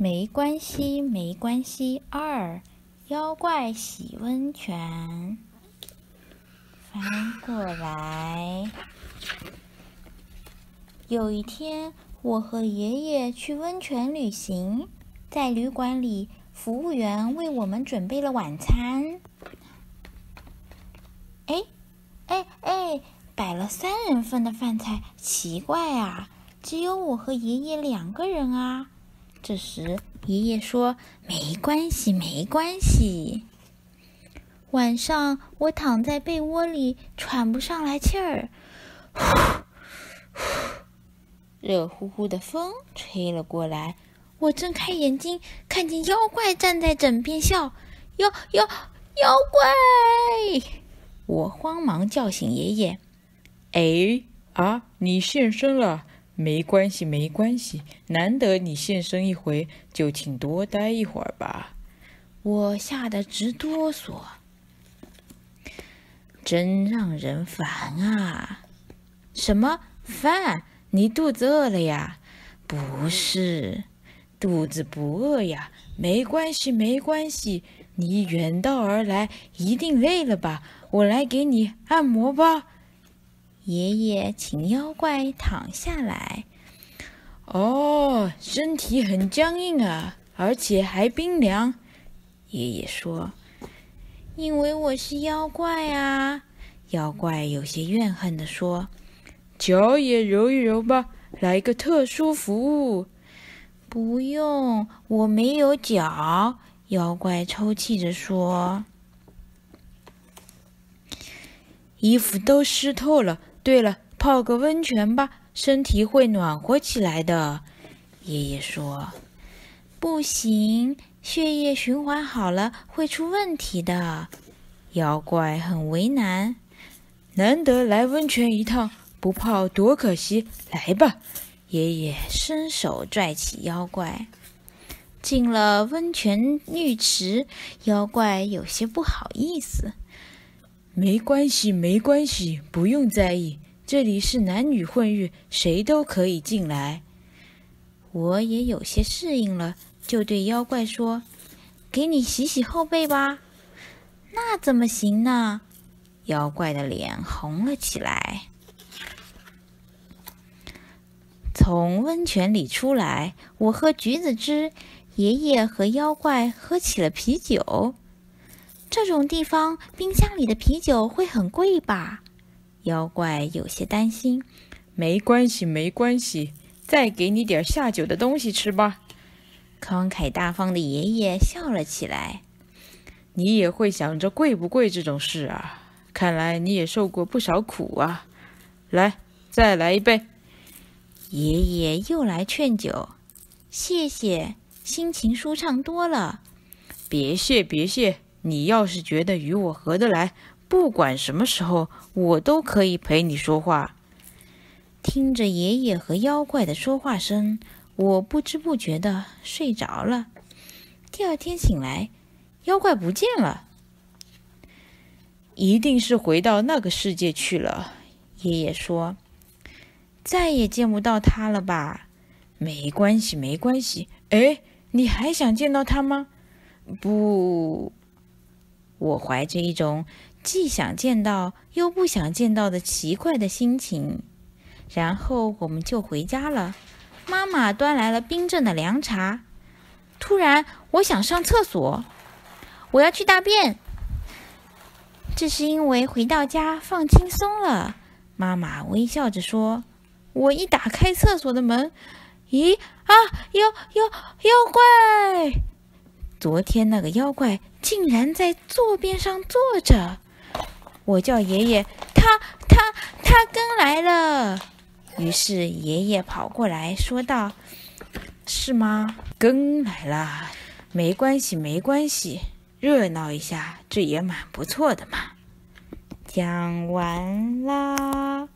没关系，没关系。二，妖怪洗温泉。翻过来。有一天，我和爷爷去温泉旅行，在旅馆里，服务员为我们准备了晚餐。哎，哎哎，摆了三人份的饭菜，奇怪啊，只有我和爷爷两个人啊。这时，爷爷说：“没关系，没关系。”晚上，我躺在被窝里，喘不上来气儿，呼呼，热乎乎的风吹了过来。我睁开眼睛，看见妖怪站在枕边笑，妖妖妖怪！我慌忙叫醒爷爷：“哎啊，你现身了。”没关系，没关系，难得你现身一回，就请多待一会儿吧。我吓得直哆嗦，真让人烦啊！什么饭？你肚子饿了呀？不是，肚子不饿呀。没关系，没关系，你远道而来，一定累了吧？我来给你按摩吧。爷爷，请妖怪躺下来。哦，身体很僵硬啊，而且还冰凉。爷爷说：“因为我是妖怪啊。”妖怪有些怨恨地说：“脚也揉一揉吧，来个特殊服务。”不用，我没有脚。妖怪抽泣着说：“衣服都湿透了。”对了，泡个温泉吧，身体会暖和起来的。爷爷说：“不行，血液循环好了会出问题的。”妖怪很为难。难得来温泉一趟，不泡多可惜。来吧，爷爷伸手拽起妖怪，进了温泉浴池。妖怪有些不好意思。没关系，没关系，不用在意。这里是男女混浴，谁都可以进来。我也有些适应了，就对妖怪说：“给你洗洗后背吧。”那怎么行呢？妖怪的脸红了起来。从温泉里出来，我喝橘子汁，爷爷和妖怪喝起了啤酒。这种地方，冰箱里的啤酒会很贵吧？妖怪有些担心。没关系，没关系，再给你点下酒的东西吃吧。慷慨大方的爷爷笑了起来。你也会想着贵不贵这种事啊？看来你也受过不少苦啊。来，再来一杯。爷爷又来劝酒。谢谢，心情舒畅多了。别谢，别谢。你要是觉得与我合得来，不管什么时候，我都可以陪你说话。听着爷爷和妖怪的说话声，我不知不觉的睡着了。第二天醒来，妖怪不见了，一定是回到那个世界去了。爷爷说：“再也见不到他了吧？”没关系，没关系。哎，你还想见到他吗？不。我怀着一种既想见到又不想见到的奇怪的心情，然后我们就回家了。妈妈端来了冰镇的凉茶。突然，我想上厕所，我要去大便。这是因为回到家放轻松了。妈妈微笑着说：“我一打开厕所的门，咦啊，妖妖妖怪！”昨天那个妖怪竟然在座边上坐着，我叫爷爷，他他他跟来了。于是爷爷跑过来说道：“是吗？跟来了，没关系，没关系，热闹一下，这也蛮不错的嘛。”讲完啦。